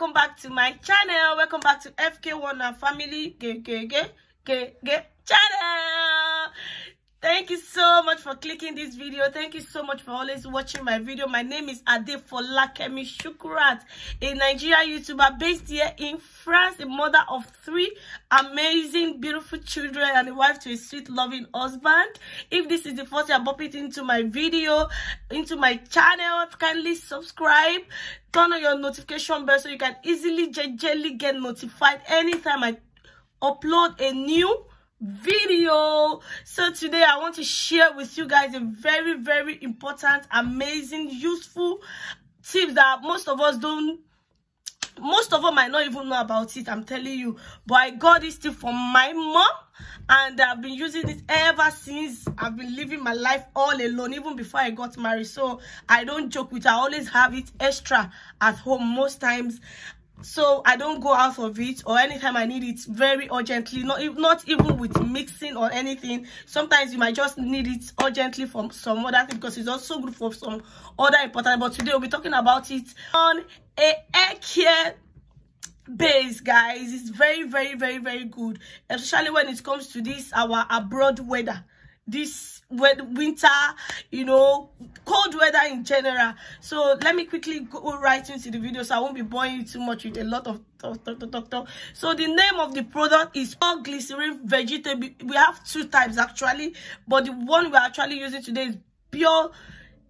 welcome back to my channel. Welcome back to fk1 and family ge, ge, ge, ge, ge, channel thank you so much for clicking this video. Thank you so much for always watching my video. My name is adefolakemi shukrat a nigerian youtuber based here in france a mother of three amazing beautiful children and a wife to a sweet loving husband. If this is the first time popping into my video into my channel kindly subscribe. Turn on your notification bell so you can easily gently get notified anytime i upload a new video. So today i want to share with you guys a very very important amazing useful tips that most of us don't most of them might not even know about it i'm telling you. But i got this tip from my mom and i've been using it ever since. I've been living my life all alone even before i got married. So i don't joke with it. i always have it extra at home most times so i don't go out of it or anytime i need it very urgently not not even with mixing or anything. Sometimes you might just need it urgently from some other thing because it's also good for some other important but today we'll be talking about it on a hair care base guys. It's very very very very good especially when it comes to this our abroad weather this winter you know cold weather in general. So let me quickly go right into the video so i won't be boring you too much with a lot of talk, talk, talk, talk, so the name of the product is all glycerin vegetable we have two types actually but the one we're actually using today is pure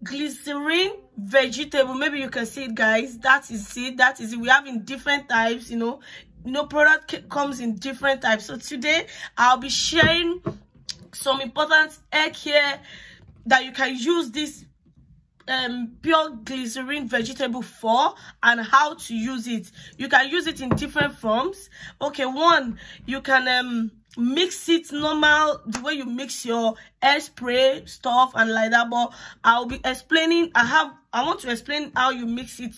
glycerin vegetable. Maybe you can see it guys. That is it. That is it. We have in different types you know. You know product comes in different types. So today i'll be sharing some important egg here that you can use this um pure glycerin vegetable for and how to use it. You can use it in different forms. Okay one you can um mix it normal the way you mix your air spray stuff and like that but i'll be explaining i have i want to explain how you mix it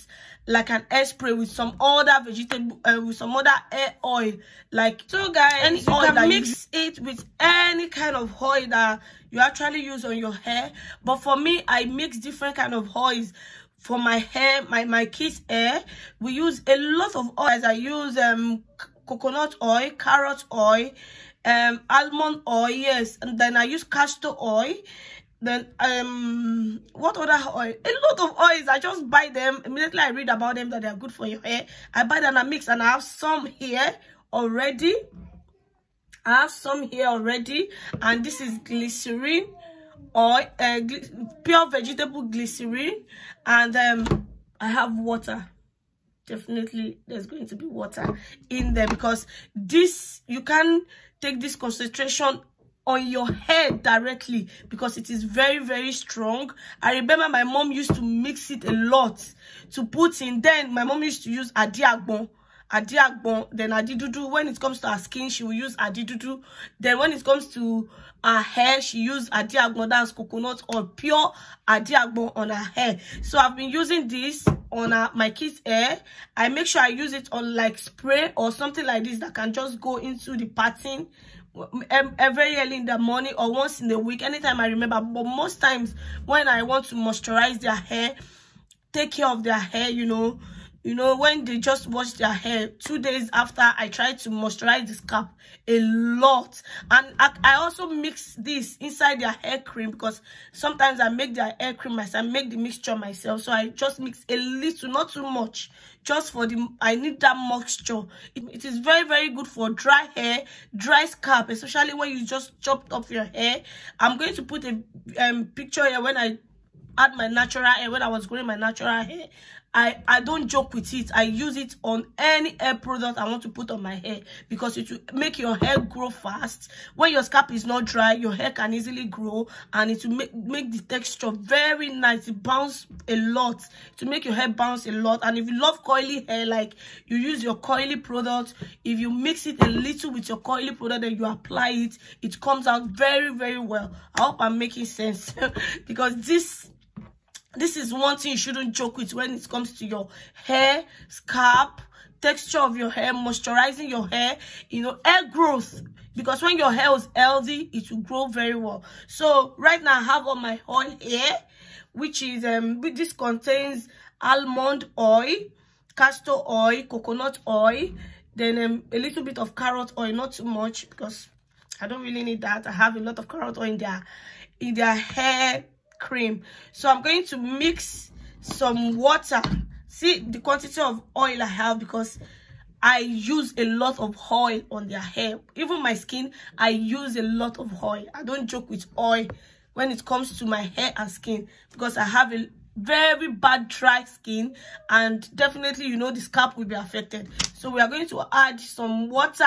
like an air spray with some other vegetable uh, with some other air oil. Like so guys and you can mix you... it with any kind of oil that you actually use on your hair. But for me i mix different kind of oils for my hair my my kids hair. We use a lot of oils. I use um coconut oil carrot oil um almond oil yes. And then i use castor oil. Then um what other oil? A lot of oils. I just buy them. Immediately i read about them that they are good for your hair. I buy them and I mix and i have some here already. I have some here already. And this is glycerin oil uh, pure vegetable glycerin. And um i have water definitely there's going to be water in there because this you can take this concentration on your head directly because it is very very strong. I remember my mom used to mix it a lot to put in. Then my mom used to use adiagbon adiagbon then adidudu when it comes to her skin she will use adidudu. Then when it comes to her hair she use adiagbon that's coconut or pure adiagbon on her hair. So i've been using this on her, my kids hair. I make sure i use it on like spray or something like this that can just go into the pattern very early in the morning or once in a week anytime i remember. But most times when i want to moisturize their hair take care of their hair you know you know when they just wash their hair two days after i try to moisturize the scalp a lot. And I, I also mix this inside their hair cream because sometimes i make their hair cream myself make the mixture myself. So i just mix a little not too much just for the i need that moisture. It, it is very very good for dry hair dry scalp especially when you just chopped off your hair. I'm going to put a um, picture here when i had my natural hair when i was growing my natural hair I, I don't joke with it. I use it on any hair product I want to put on my hair because it will make your hair grow fast. When your scalp is not dry, your hair can easily grow and it will make, make the texture very nice. It bounce a lot to make your hair bounce a lot. And if you love coily hair, like you use your coily product, if you mix it a little with your coily product then you apply it, it comes out very, very well. I hope I'm making sense because this this is one thing you shouldn't joke with when it comes to your hair scalp texture of your hair moisturizing your hair you know hair growth. Because when your hair is healthy it will grow very well. So right now i have on my oil hair which is um this contains almond oil castor oil coconut oil then um, a little bit of carrot oil not too much because i don't really need that. I have a lot of carrot oil in their in their hair cream. So i'm going to mix some water. See the quantity of oil i have because i use a lot of oil on their hair. Even my skin i use a lot of oil. I don't joke with oil when it comes to my hair and skin because i have a very bad dry skin and definitely you know the scalp will be affected. So we are going to add some water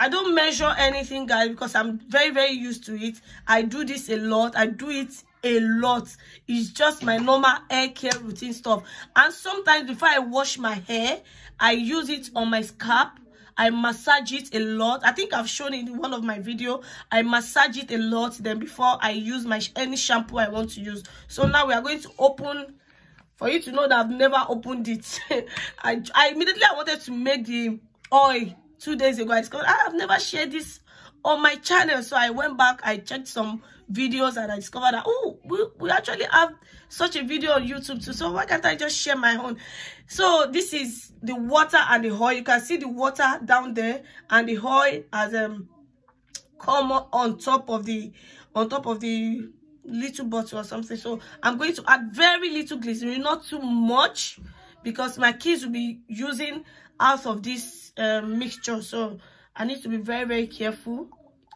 I don't measure anything, guys, because I'm very, very used to it. I do this a lot. I do it a lot. It's just my normal hair care routine stuff. And sometimes before I wash my hair, I use it on my scalp. I massage it a lot. I think I've shown it in one of my video. I massage it a lot then before I use my any shampoo I want to use. So now we are going to open for you to know that I've never opened it. I, I immediately I wanted to make the oil two days ago i discovered ah, i've never shared this on my channel. So i went back i checked some videos and i discovered that oh we, we actually have such a video on youtube too so why can't i just share my own? So this is the water and the oil. You can see the water down there and the oil as um come on top of the on top of the little bottle or something. So i'm going to add very little glycerin not too much because my kids will be using out of this um, mixture. So i need to be very very careful.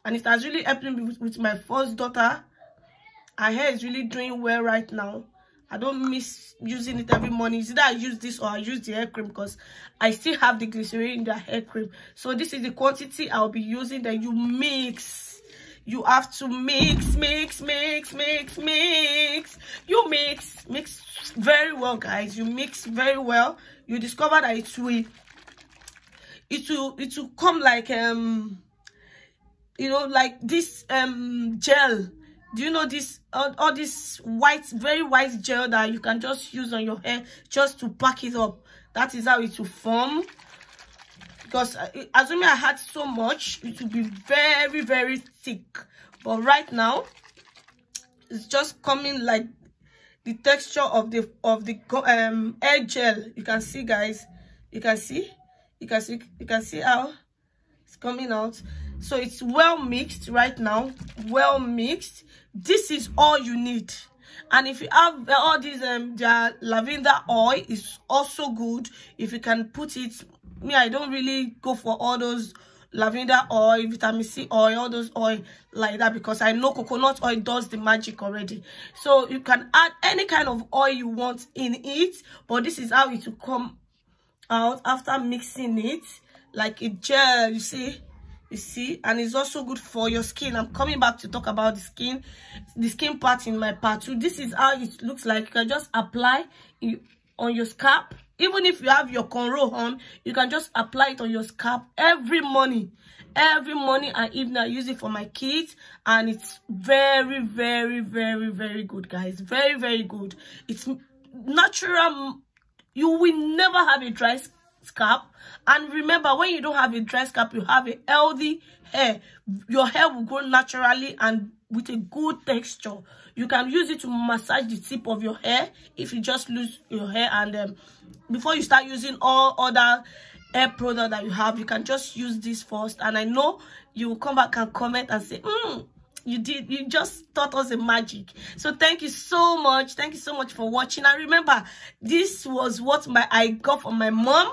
And it has really helped me with, with my first daughter. Her hair is really doing well right now. I don't miss using it every morning. It's either i use this or i use the hair cream because i still have the glycerin in the hair cream. So this is the quantity i'll be using that you mix you have to mix mix mix mix mix. You mix mix very well guys. You mix very well. You discover that it will it will it will come like um you know like this um gel. Do you know this all, all this white very white gel that you can just use on your hair just to pack it up? That is how it will form because uh, assuming i had so much it will be very very thick. But right now it's just coming like the texture of the of the um hair gel. You can see guys. You can see. You can see you can see how it's coming out. So it's well mixed right now. Well mixed. This is all you need and if you have all these um the lavender oil is also good. If you can put it me i don't really go for all those lavender oil vitamin c oil all those oil like that because i know coconut oil does the magic already. So you can add any kind of oil you want in it but this is how it will come out after mixing it. Like a gel you see you see? And it's also good for your skin. I'm coming back to talk about the skin the skin part in my part two. This is how it looks like. You can just apply on your scalp. Even if you have your cornrow on you can just apply it on your scalp every morning. Every morning and evening. I use it for my kids and it's very very very very good guys. Very very good. It's natural. You will never have a dry scalp and remember when you don't have a dry scalp you have a healthy hair. Your hair will grow naturally and with a good texture. You can use it to massage the tip of your hair if you just lose your hair and um, before you start using all other hair product that you have you can just use this first. And i know you will come back and comment and say mm, you did you just taught us a magic. So thank you so much. Thank you so much for watching. And remember this was what my i got from my mom.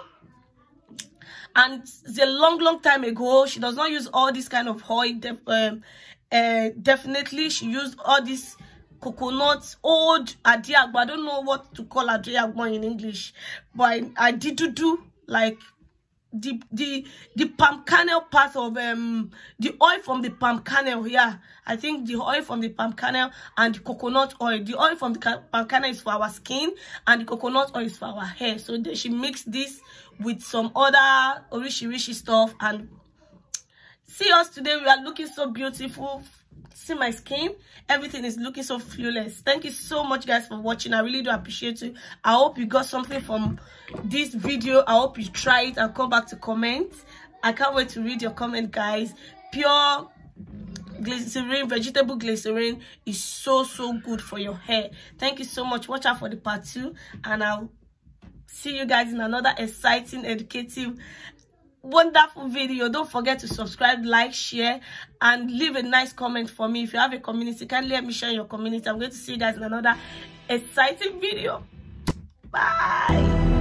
And it's a long long time ago she does not use all this kind of oil. Def um, uh, definitely she used all this coconut old adiagbo i don't know what to call adiagbo in english but i, did do like the the the palm kernel part of um the oil from the palm kernel yeah. I think the oil from the palm kernel and the coconut oil the oil from the palm kernel is for our skin and the coconut oil is for our hair. So then she mixed this with some other orishi rishi stuff and see us today we are looking so beautiful see my skin. Everything is looking so flawless. Thank you so much guys for watching. I really do appreciate you. I hope you got something from this video. I hope you try it and come back to comment. I can't wait to read your comment guys. Pure glycerin vegetable glycerin is so so good for your hair. Thank you so much. Watch out for the part two and i'll see you guys in another exciting educative wonderful video. Don't forget to subscribe like share and leave a nice comment for me. If you have a community kindly let me share your community. I'm going to see you guys in another exciting video. Bye